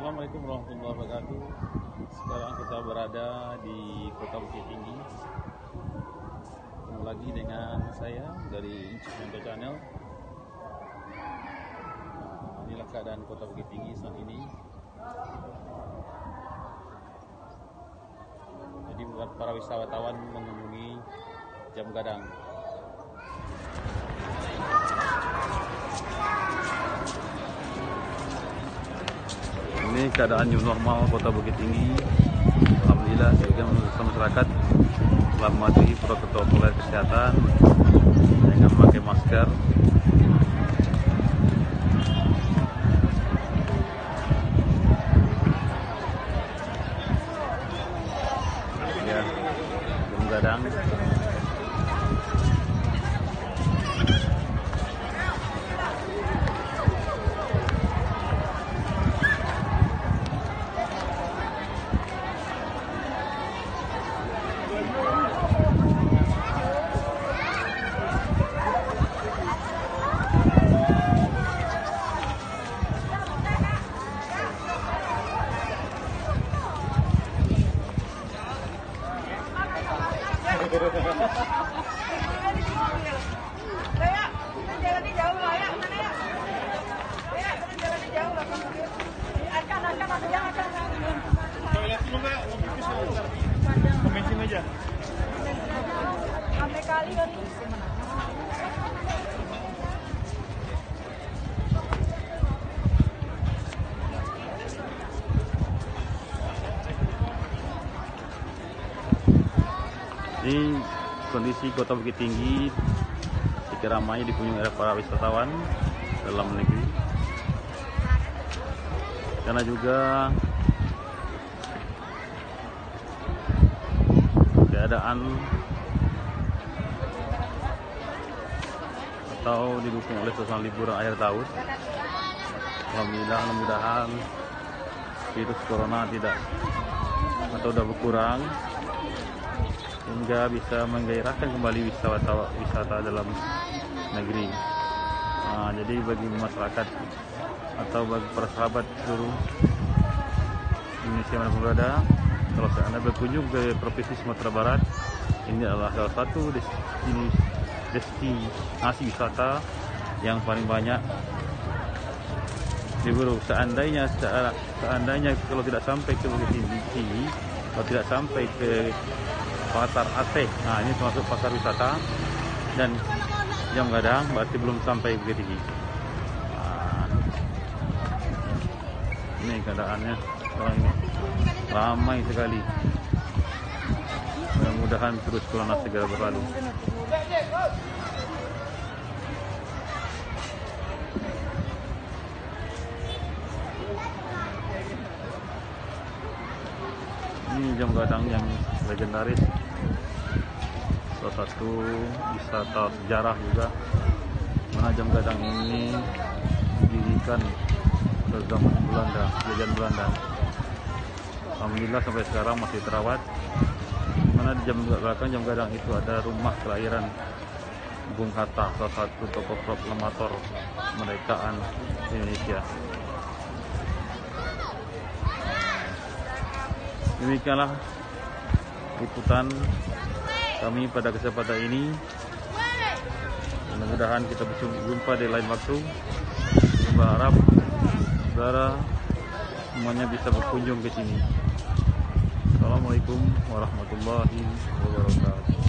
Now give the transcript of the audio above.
Assalamualaikum warahmatullahi wabarakatuh. Sekarang kita berada di Kota Bukit Tinggi. Ketemu lagi dengan saya dari Incik Channel. Nah, inilah keadaan Kota Bukit Tinggi saat ini. Jadi buat para wisatawan mengunjungi Jam Gadang. Ini keadaan new normal Kota Bukit Tinggi. Alhamdulillah menurut masyarakat telah mematuhi protokol kesehatan dengan memakai masker. Ya, belum. Sampai kali. Ini kondisi Kota Bukit Tinggi sedikit ramai dikunjungi oleh para wisatawan dalam negeri. Karena juga keadaan atau didukung oleh suasana liburan akhir tahun. Alhamdulillah, mudah-mudahan virus corona tidak atau sudah berkurang sehingga bisa menggairahkan kembali wisata wisata dalam negeri. Nah, jadi bagi masyarakat atau bagi para sahabat seluruh Indonesia mana pun berada, kalau anda berkunjung ke provinsi Sumatera Barat, ini adalah salah satu destinasi, destinasi wisata yang paling banyak diburu. Seandainya seandainya kalau tidak sampai ke Bukit Tinggi, kalau tidak sampai ke Pasar Aceh. Nah, ini termasuk pasar wisata dan jam gadang berarti belum sampai Bukit Tinggi. Nah, ini keadaannya sekarang ini ramai sekali. Mudah-mudahan terus corona segera berlalu. Ini jam gadang yang legendaris satu wisata sejarah juga. Mana jam gadang ini didirikan pada zaman Belanda jajahan Belanda. Alhamdulillah sampai sekarang masih terawat. Mana di jam belakang jam gadang itu ada rumah kelahiran Bung Hatta salah satu tokoh proklamator kemerdekaan Indonesia. Demikianlah liputan kami pada kesempatan ini mudah-mudahan kita berjumpa di lain waktu. Saya berharap saudara semuanya bisa berkunjung ke sini. Assalamualaikum warahmatullahi wabarakatuh